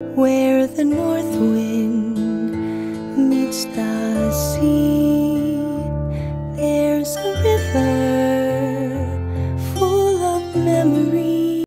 Where the north wind meets the sea, there's a river.